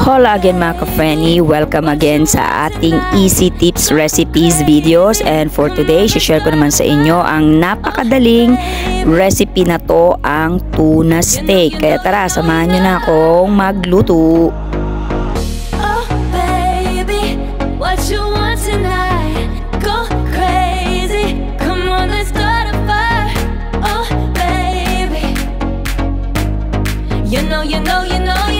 Hola again mga ka-friendly, welcome again sa ating easy tips recipes videos and for today, share ko naman sa inyo ang napakadaling recipe na to, ang tuna steak. Kaya tara, samahan nyo na akong magluto. Oh baby, what you want tonight? Go crazy, come on let's start a fire. Oh baby, you know, you know, you know, you know.